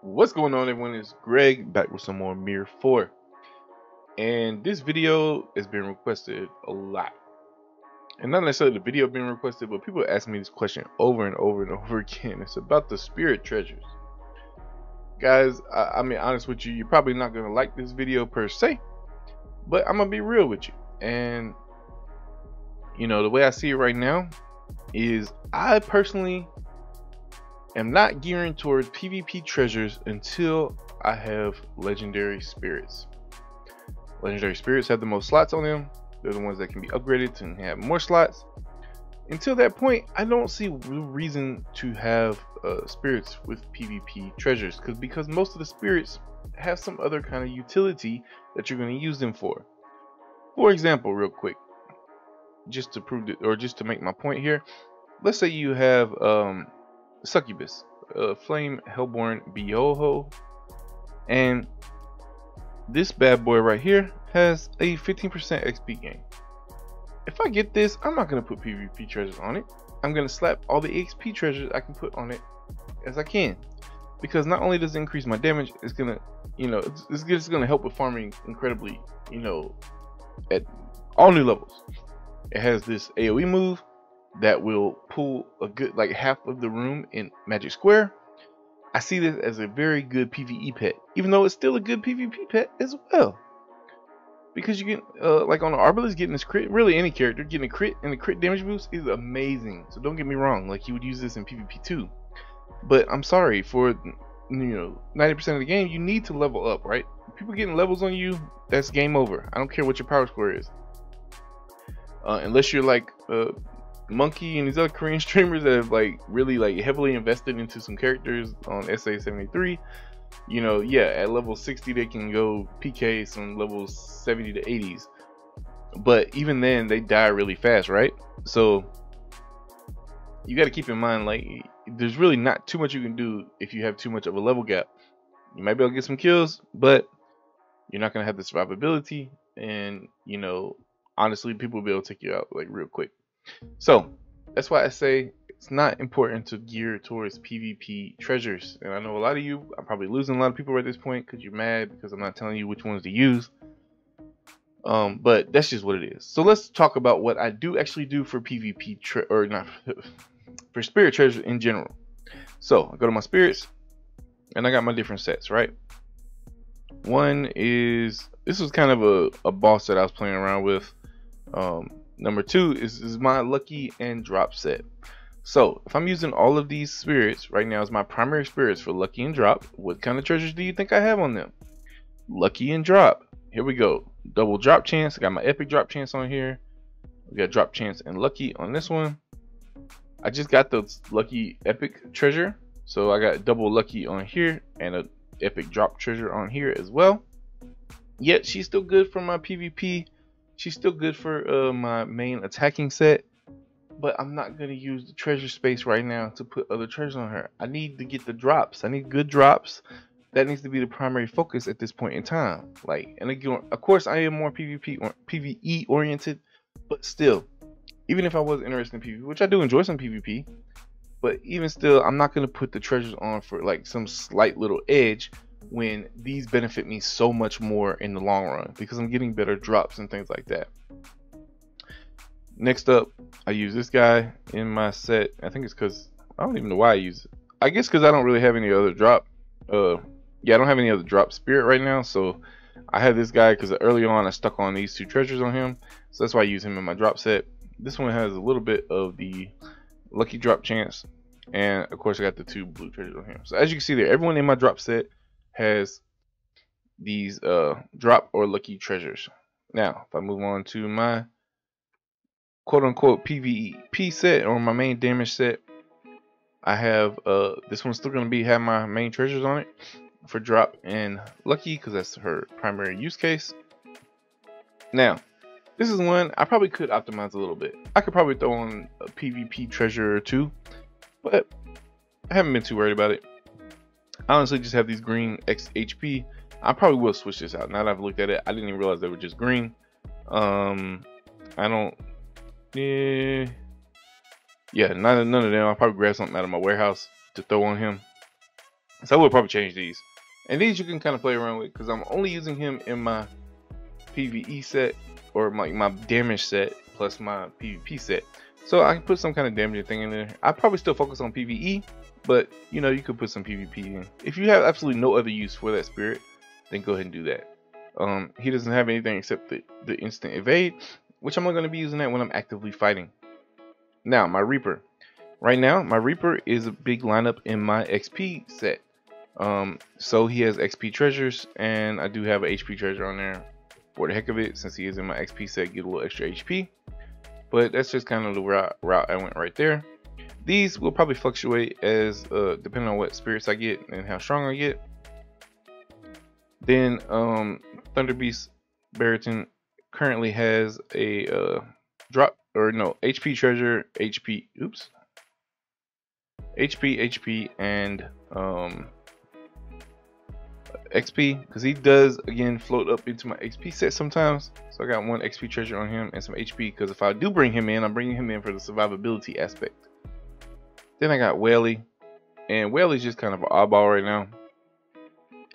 What's going on everyone? It's Greg back with some more Mirror 4. And this video has been requested a lot. And not necessarily the video being requested, but people ask me this question over and over and over again. It's about the spirit treasures. Guys, I, I mean honest with you, you're probably not gonna like this video per se, but I'm gonna be real with you. And you know, the way I see it right now is I personally am not gearing towards PvP treasures until I have legendary spirits. Legendary spirits have the most slots on them. They're the ones that can be upgraded to have more slots. Until that point, I don't see reason to have uh, spirits with PvP treasures because because most of the spirits have some other kind of utility that you're going to use them for. For example, real quick, just to prove it or just to make my point here, let's say you have um, Succubus, uh, Flame Hellborn Bioho, and this bad boy right here has a 15% XP gain. If I get this, I'm not going to put PvP treasures on it. I'm going to slap all the XP treasures I can put on it as I can. Because not only does it increase my damage, it's going to, you know, it's, it's just going to help with farming incredibly, you know, at all new levels. It has this AoE move that will pull a good like half of the room in Magic Square. I see this as a very good PvE pet, even though it's still a good PvP pet as well. Because you can, uh, like on the Arbalest, getting this crit, really any character, getting a crit and the crit damage boost is amazing. So don't get me wrong, like you would use this in PvP too. But I'm sorry, for, you know, 90% of the game, you need to level up, right? People getting levels on you, that's game over. I don't care what your power score is. Uh, unless you're like uh, Monkey and these other Korean streamers that have like really like heavily invested into some characters on SA73, you know, yeah, at level 60 they can go PK some levels 70 to 80s. But even then they die really fast, right? So you got to keep in mind like there's really not too much you can do if you have too much of a level gap. You might be able to get some kills, but you're not going to have the survivability and, you know, honestly people will be able to take you out like real quick. So that's why I say it's not important to gear towards PvP treasures. And I know a lot of you, I'm probably losing a lot of people at this point because you're mad because I'm not telling you which ones to use. Um, but that's just what it is. So let's talk about what I do actually do for PvP or not for spirit treasure in general. So I go to my spirits and I got my different sets, right? One is this was kind of a, a boss that I was playing around with. Um, Number two is, is my lucky and drop set. So if I'm using all of these spirits right now as my primary spirits for lucky and drop, what kind of treasures do you think I have on them? Lucky and drop. Here we go. Double drop chance. I got my epic drop chance on here. We got drop chance and lucky on this one. I just got the lucky epic treasure. So I got double lucky on here and a epic drop treasure on here as well. Yet she's still good for my PvP She's still good for uh, my main attacking set, but I'm not going to use the treasure space right now to put other treasures on her. I need to get the drops. I need good drops. That needs to be the primary focus at this point in time. Like, and again, of course, I am more PvP or PvE oriented, but still, even if I was interested in PvP, which I do enjoy some PvP, but even still, I'm not going to put the treasures on for like some slight little edge when these benefit me so much more in the long run because I'm getting better drops and things like that. Next up, I use this guy in my set. I think it's because I don't even know why I use it. I guess because I don't really have any other drop. Uh, yeah, I don't have any other drop spirit right now, so I have this guy because early on I stuck on these two treasures on him, so that's why I use him in my drop set. This one has a little bit of the lucky drop chance, and of course I got the two blue treasures on him. So as you can see there, everyone in my drop set has these uh, drop or lucky treasures. Now, if I move on to my quote unquote PvP set or my main damage set, I have uh, this one's still gonna be have my main treasures on it for drop and lucky because that's her primary use case. Now, this is one I probably could optimize a little bit. I could probably throw on a PvP treasure or two, but I haven't been too worried about it. Honestly just have these green XHP. I probably will switch this out. Now that I've looked at it, I didn't even realize they were just green. Um, I don't. Yeah, yeah, none, none of them. I'll probably grab something out of my warehouse to throw on him. So I will probably change these. And these you can kind of play around with because I'm only using him in my PvE set or my, my damage set plus my PvP set. So I can put some kind of damaging thing in there. I probably still focus on PvE, but you know, you could put some PvP in. If you have absolutely no other use for that spirit, then go ahead and do that. Um, he doesn't have anything except the, the instant evade, which I'm going to be using that when I'm actively fighting. Now, my Reaper. Right now, my Reaper is a big lineup in my XP set. Um, so he has XP treasures, and I do have an HP treasure on there for the heck of it, since he is in my XP set, get a little extra HP. But that's just kind of the route, route I went right there. These will probably fluctuate as uh, depending on what spirits I get and how strong I get. Then um, Thunder Beast Baratin currently has a uh, drop or no HP treasure, HP. Oops. HP, HP, and um, XP because he does again float up into my XP set sometimes. So I got one XP treasure on him and some HP because if I do bring him in, I'm bringing him in for the survivability aspect. Then I got Whaley, and Whaley's just kind of an oddball right now.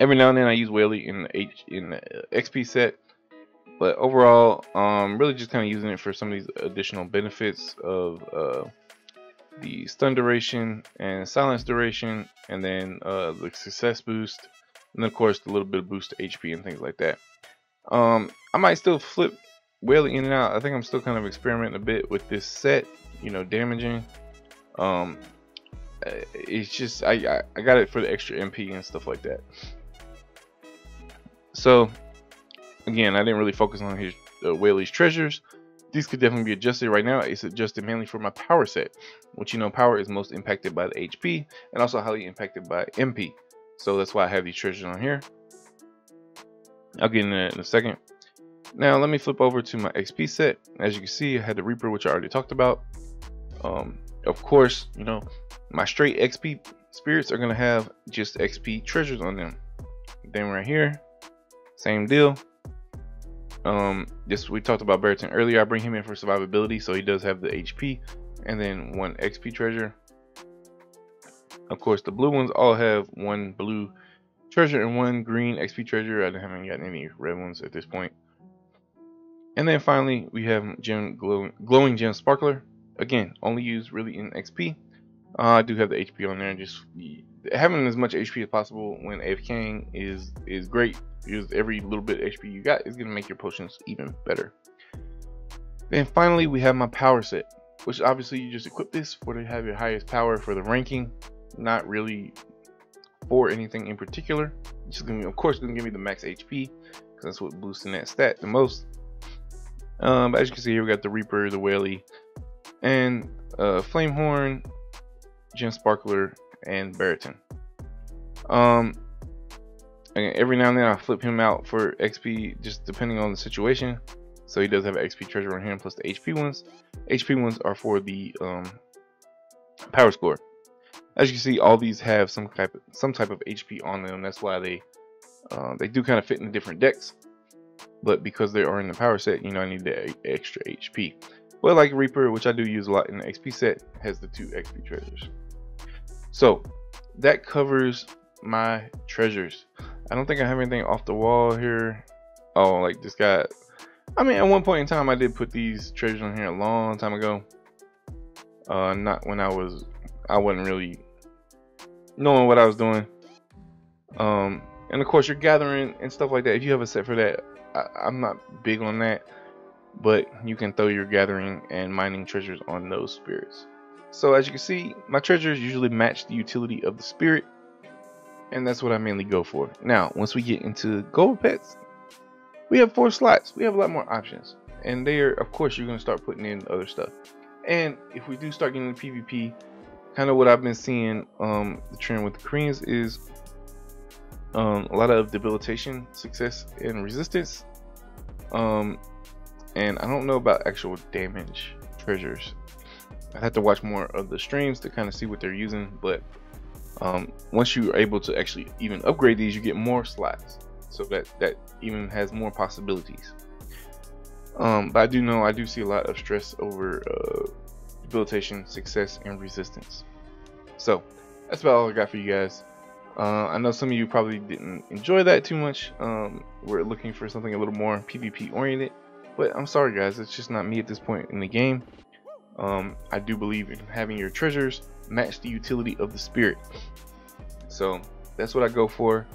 Every now and then I use Whaley in the H in the XP set, but overall, um, really just kind of using it for some of these additional benefits of uh, the stun duration and silence duration, and then uh, the success boost and of course a little bit of boost to HP and things like that. Um, I might still flip Whaley in and out. I think I'm still kind of experimenting a bit with this set, you know, damaging. Um, it's just I, I, I got it for the extra MP and stuff like that. So again, I didn't really focus on his uh, Whaley's treasures. These could definitely be adjusted right now. It's adjusted mainly for my power set, which you know power is most impacted by the HP and also highly impacted by MP. So that's why I have these treasures on here. I'll get into that in a second. Now let me flip over to my XP set. As you can see, I had the Reaper, which I already talked about. Um, of course, you know, my straight XP spirits are gonna have just XP treasures on them. Then right here, same deal. Um, this we talked about Baratin earlier. I bring him in for survivability, so he does have the HP, and then one XP treasure. Of course, the blue ones all have one blue treasure and one green XP treasure. I haven't gotten any red ones at this point. And then finally, we have gem glowing, glowing gem sparkler. Again, only used really in XP. Uh, I do have the HP on there. And just having as much HP as possible when AFKing is is great because every little bit of HP you got is gonna make your potions even better. Then finally, we have my power set, which obviously you just equip this for to have your highest power for the ranking not really for anything in particular. It's just gonna be, of course, gonna give me the max HP because that's what boosting that stat the most. Um, but as you can see here, we got the Reaper, the Whaley, and uh, Flamehorn, Gem Sparkler, and Baratin. Um, every now and then I flip him out for XP, just depending on the situation. So he does have XP treasure on him plus the HP ones. HP ones are for the um, power score as you can see, all these have some type of, some type of HP on them. That's why they uh, they do kind of fit in the different decks. But because they are in the power set, you know, I need the extra HP. But like Reaper, which I do use a lot in the XP set, has the two XP treasures. So that covers my treasures. I don't think I have anything off the wall here. Oh, like this guy. I mean, at one point in time, I did put these treasures on here a long time ago. Uh, not when I was, I wasn't really knowing what I was doing. Um, and of course, you're gathering and stuff like that. If you have a set for that, I, am not big on that, but you can throw your gathering and mining treasures on those spirits. So as you can see, my treasures usually match the utility of the spirit, and that's what I mainly go for. Now, once we get into gold pets, we have four slots. We have a lot more options, and there, of course, you're gonna start putting in other stuff. And if we do start getting into PvP, kind of what I've been seeing um, the trend with the Koreans is um, a lot of debilitation, success, and resistance. Um, and I don't know about actual damage treasures. I have to watch more of the streams to kind of see what they're using. But um, once you're able to actually even upgrade these, you get more slots, so that that even has more possibilities. Um, but I do know I do see a lot of stress over uh, debilitation, success, and resistance. So that's about all I got for you guys. Uh, I know some of you probably didn't enjoy that too much. Um, we're looking for something a little more PvP oriented, but I'm sorry guys, it's just not me at this point in the game. Um, I do believe in having your treasures match the utility of the spirit. So that's what I go for,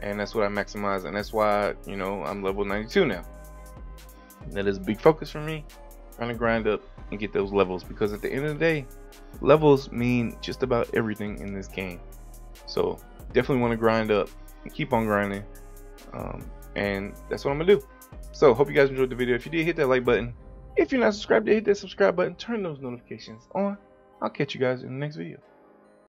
and that's what I maximize, and that's why you know I'm level 92 now. That is a big focus for me, trying to grind up and get those levels because at the end of the day, levels mean just about everything in this game. So definitely want to grind up and keep on grinding, um, and that's what I'm gonna do. So hope you guys enjoyed the video. If you did, hit that like button. If you're not subscribed, hit that subscribe button. Turn those notifications on. I'll catch you guys in the next video.